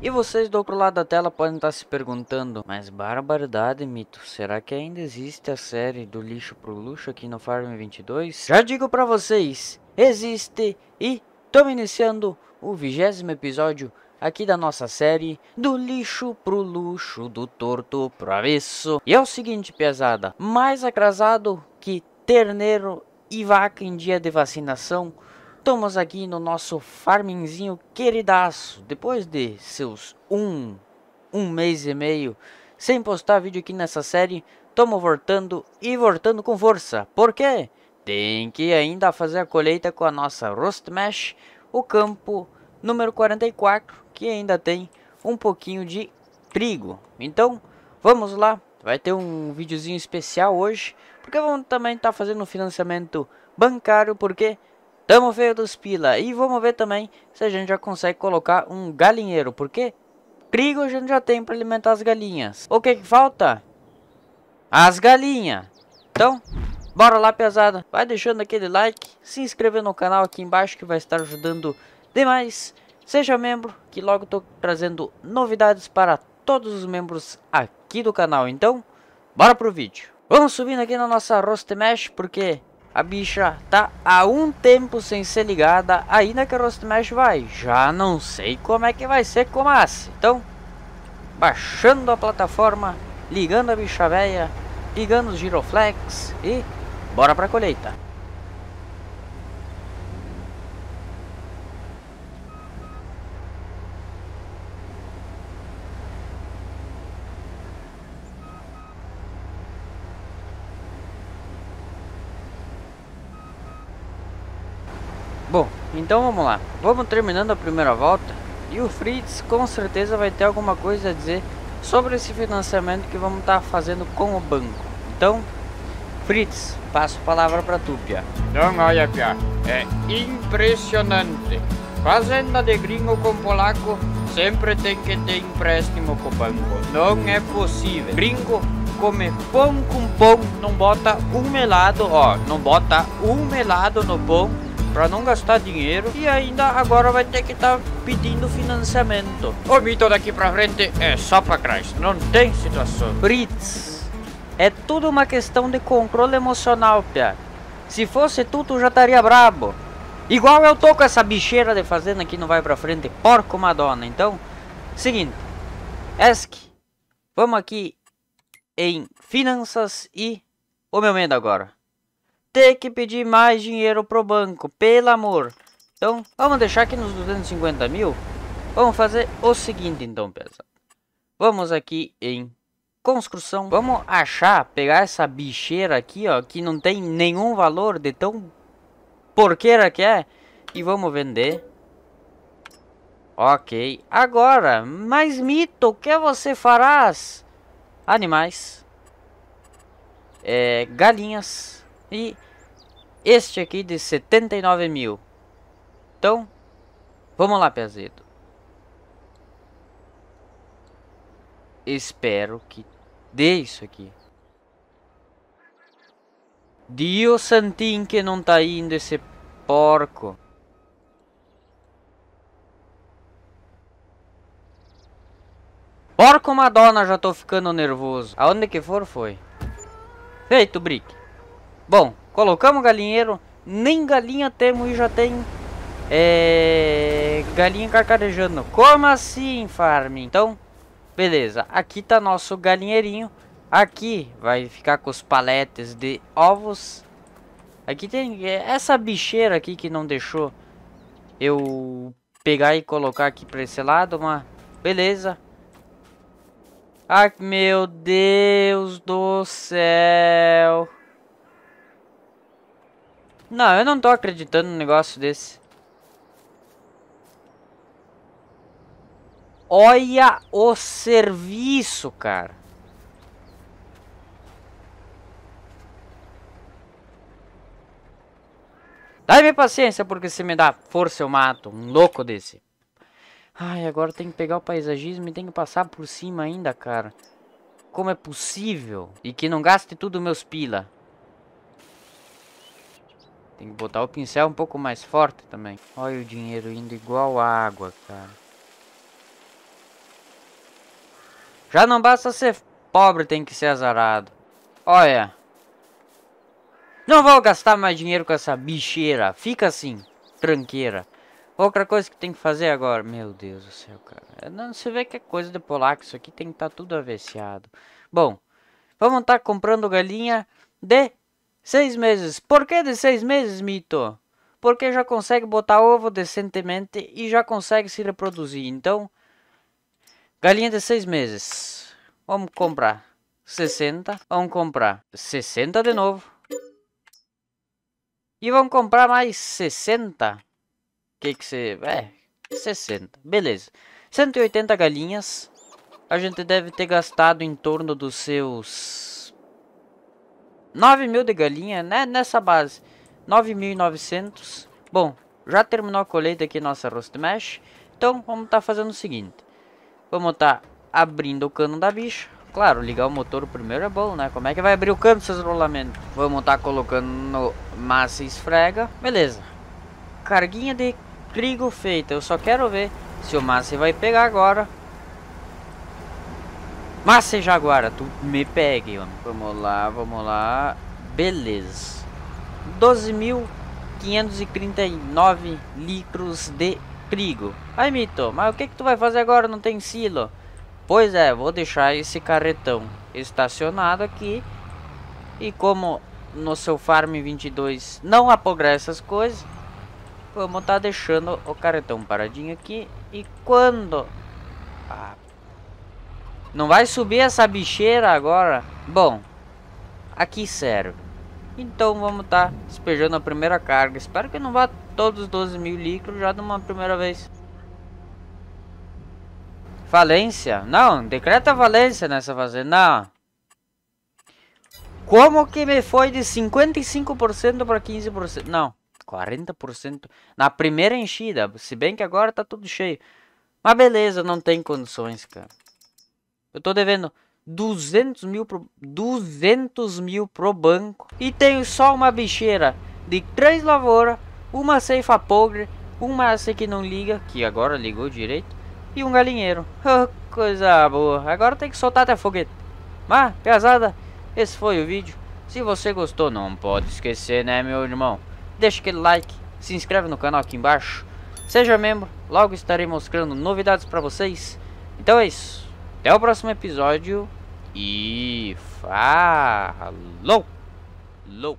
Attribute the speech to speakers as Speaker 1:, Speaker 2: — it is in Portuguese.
Speaker 1: E vocês do outro lado da tela podem estar se perguntando, mas barbaridade, Mito, será que ainda existe a série do lixo pro luxo aqui no Farm 22? Já digo pra vocês, existe e estamos iniciando o vigésimo episódio aqui da nossa série do lixo pro luxo, do torto pro avesso. E é o seguinte, pesada, mais atrasado que terneiro e vaca em dia de vacinação, estamos aqui no nosso farmingzinho queridaço, depois de seus um, um mês e meio sem postar vídeo aqui nessa série, estamos voltando e voltando com força. Por quê? Tem que ainda fazer a colheita com a nossa Rust Mesh, o campo número 44, que ainda tem um pouquinho de trigo. Então, vamos lá. Vai ter um videozinho especial hoje, porque vamos também estar tá fazendo um financiamento bancário, porque estamos feio dos pila. E vamos ver também se a gente já consegue colocar um galinheiro, porque trigo a gente já tem para alimentar as galinhas. O que que falta? As galinhas. Então, bora lá pesada. Vai deixando aquele like, se inscrever no canal aqui embaixo que vai estar ajudando demais. Seja membro, que logo estou trazendo novidades para todos os membros aqui do canal. Então, bora pro vídeo. Vamos subindo aqui na nossa Roast Mesh, porque a bicha tá há um tempo sem ser ligada, ainda que a Roast Mesh vai. Já não sei como é que vai ser com a Então, baixando a plataforma, ligando a bicha velha, ligando os giroflex e bora pra colheita. Bom, então vamos lá. Vamos terminando a primeira volta. E o Fritz com certeza vai ter alguma coisa a dizer sobre esse financiamento que vamos estar tá fazendo com o banco. Então, Fritz, passo a palavra para tu, Pia.
Speaker 2: Então, olha, Pia, é impressionante. Fazenda de gringo com polaco sempre tem que ter empréstimo com o banco. Não é possível. Gringo come pão com pão, não bota um melado, ó, não bota um melado no pão para não gastar dinheiro e ainda agora vai ter que estar tá pedindo financiamento. O mito daqui para frente é só para trás, não tem situação.
Speaker 1: Fritz, é tudo uma questão de controle emocional, Pia. Se fosse tu, tu já estaria brabo. Igual eu tô com essa bicheira de fazenda que não vai pra frente, porco madonna. Então, seguinte, ESC, vamos aqui em finanças e o meu medo agora ter que pedir mais dinheiro pro banco, pelo amor. Então, vamos deixar aqui nos 250 mil. Vamos fazer o seguinte então, pessoal. Vamos aqui em construção. Vamos achar, pegar essa bicheira aqui, ó, que não tem nenhum valor de tão porqueira que é. E vamos vender. Ok. Agora, mais mito, o que você farás? Animais. É, galinhas e este aqui de 79 mil. Então, vamos lá, Pezeto. Espero que dê isso aqui. Dio santinho que não tá indo esse porco. Porco Madonna, já tô ficando nervoso. Aonde que for, foi. Feito, Brick. Bom, colocamos galinheiro. Nem galinha temos e já tem é, galinha carcarejando. Como assim, farm? Então, beleza. Aqui tá nosso galinheirinho. Aqui vai ficar com os paletes de ovos. Aqui tem é, essa bicheira aqui que não deixou eu pegar e colocar aqui para esse lado, mas beleza. Ai, meu Deus do céu. Não, eu não tô acreditando num negócio desse. Olha o serviço, cara. Dá-me paciência, porque se me dá força eu mato um louco desse. Ai, agora tem que pegar o paisagismo e tem que passar por cima ainda, cara. Como é possível? E que não gaste tudo meus pila. Tem que botar o pincel um pouco mais forte também. Olha o dinheiro indo igual água, cara. Já não basta ser pobre, tem que ser azarado. Olha. Não vou gastar mais dinheiro com essa bicheira. Fica assim, tranqueira. Outra coisa que tem que fazer agora. Meu Deus do céu, cara. Não, você vê que é coisa de polaco. Isso aqui tem que estar tá tudo aveciado. Bom, vamos estar tá comprando galinha de seis meses. Por que de seis meses, Mito? Porque já consegue botar ovo decentemente e já consegue se reproduzir. Então, galinha de seis meses. Vamos comprar 60. Vamos comprar 60 de novo. E vamos comprar mais 60 que que você... É, 60. Beleza. 180 galinhas. A gente deve ter gastado em torno dos seus... 9 mil de galinha, né? Nessa base. 9.900. Bom, já terminou a colheita aqui nossa roast mesh. Então, vamos estar tá fazendo o seguinte. Vamos estar tá abrindo o cano da bicha. Claro, ligar o motor primeiro é bom, né? Como é que vai abrir o cano esses rolamentos? Vamos estar tá colocando no massa esfrega. Beleza. Carguinha de trigo feita. Eu só quero ver se o Massa vai pegar agora. Massa Jaguara, tu me pegue, mano. Vamos lá, vamos lá. Beleza. 12.539 litros de trigo. Ai, Mito, mas o que que tu vai fazer agora? Não tem silo. Pois é, vou deixar esse carretão estacionado aqui. E como no seu Farm 22 não apogressa as coisas, Vamos estar tá deixando o carretão paradinho aqui. E quando... Ah, não vai subir essa bicheira agora? Bom, aqui serve. Então vamos estar tá despejando a primeira carga. Espero que não vá todos os 12 mil litros já de uma primeira vez. Falência? Não, decreta falência nessa fazenda. Não. Como que me foi de 55% para 15%? Não. 40% na primeira enchida. Se bem que agora tá tudo cheio. Mas beleza, não tem condições, cara. Eu tô devendo 200 mil pro, 200 mil pro banco. E tenho só uma bicheira de três lavouras, uma ceifa podre, uma essa que não liga, que agora ligou direito, e um galinheiro. Oh, coisa boa. Agora tem que soltar até foguete. Mas, pesada, esse foi o vídeo. Se você gostou, não pode esquecer, né, meu irmão? deixa aquele like, se inscreve no canal aqui embaixo, seja membro, logo estarei mostrando novidades para vocês. Então é isso, até o próximo episódio e falou! Lou!